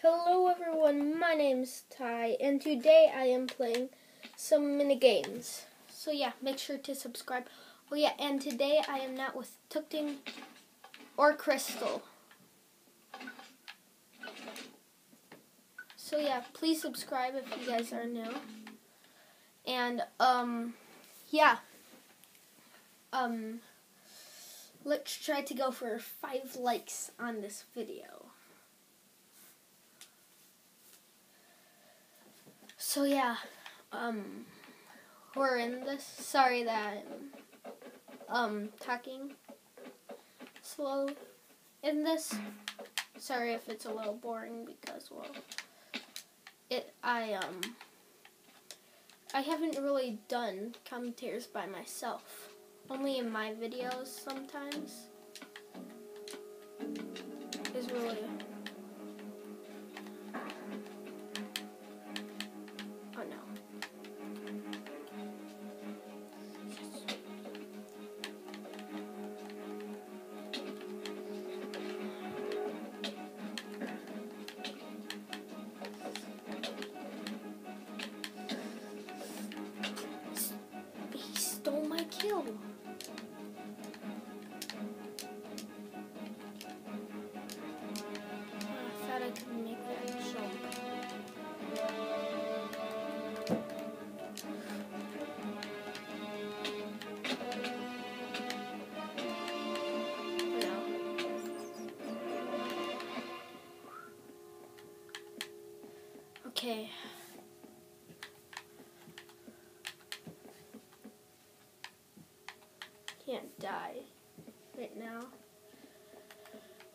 Hello everyone, my name's Ty, and today I am playing some mini games. So yeah, make sure to subscribe. Oh yeah, and today I am not with Tukting or Crystal. So yeah, please subscribe if you guys are new. And um yeah. Um let's try to go for 5 likes on this video. So yeah, um, we're in this. Sorry that um talking slow in this. Sorry if it's a little boring because well, it I um I haven't really done commentators by myself. Only in my videos sometimes. Is really Can't die right now.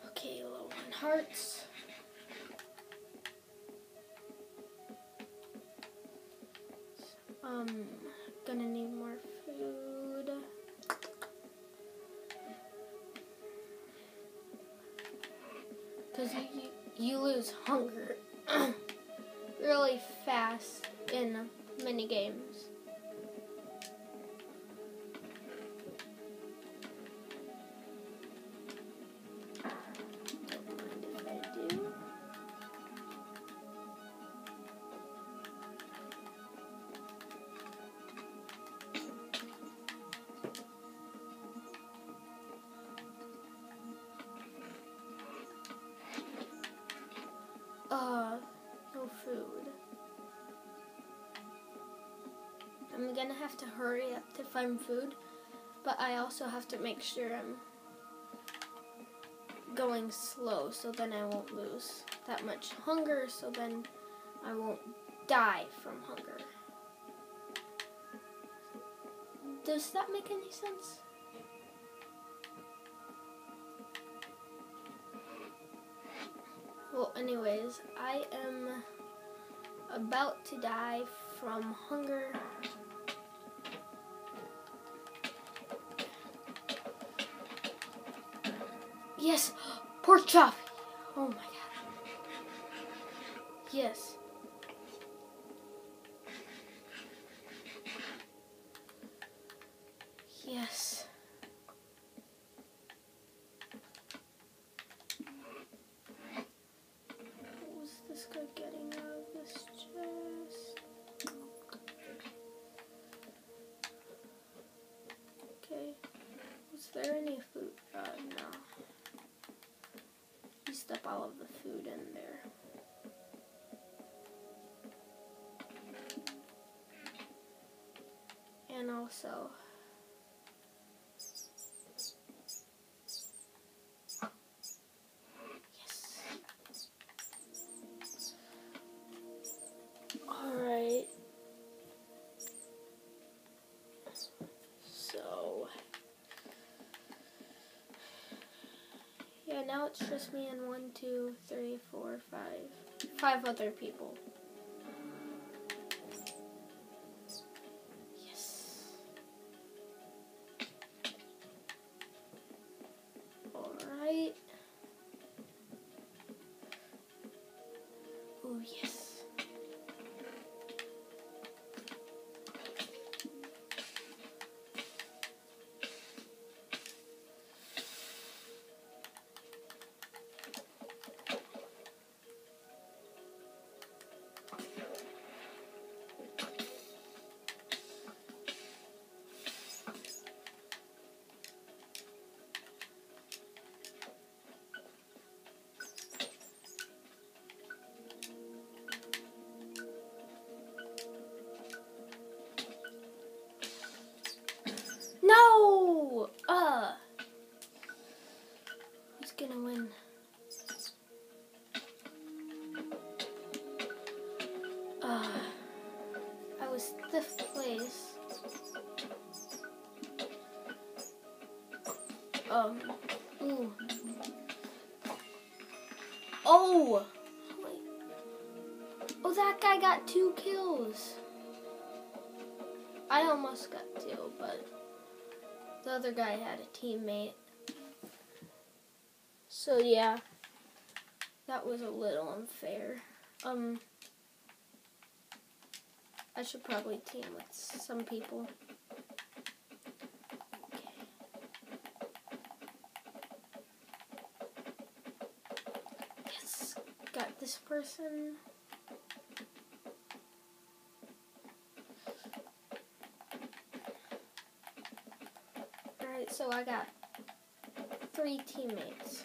Okay, low on hearts. Um, gonna need more food. Because you, you, lose hunger really fast in mini games. Gonna have to hurry up to find food, but I also have to make sure I'm going slow so then I won't lose that much hunger, so then I won't die from hunger. Does that make any sense? Well, anyways, I am about to die from hunger. Yes, pork chop. Oh my god. Yes. Yes. Also, yes. Alright. So. Yeah, now it's just me and one, two, three, four, five. Five other people. Um, ooh. Oh! Wait. Oh, that guy got two kills. I almost got two, but the other guy had a teammate. So yeah, that was a little unfair. Um, I should probably team with some people. Okay. Yes, got this person. Alright, so I got three teammates.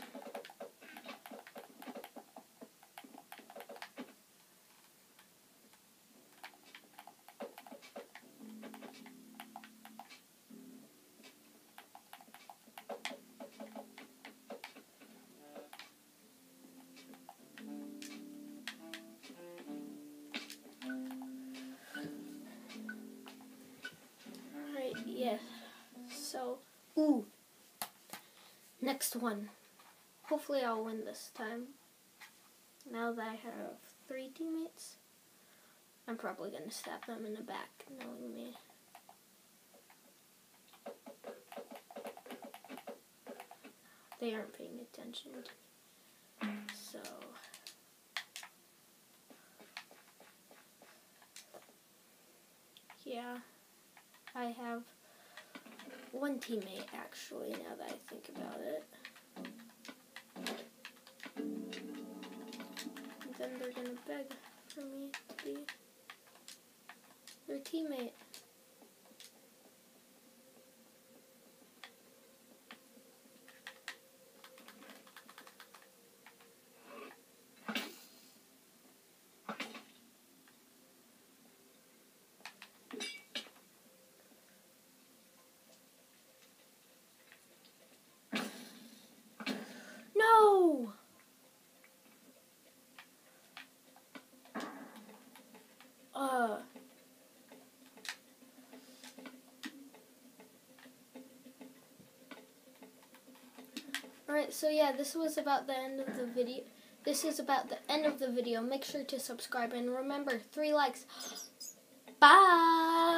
Next one. Hopefully I'll win this time. Now that I have three teammates, I'm probably going to stab them in the back, knowing me. They aren't paying attention. So, yeah, I have one teammate actually, now that I think about it. And then they're gonna beg for me to be their teammate. Alright, so yeah, this was about the end of the video. This is about the end of the video. Make sure to subscribe and remember, three likes. Bye!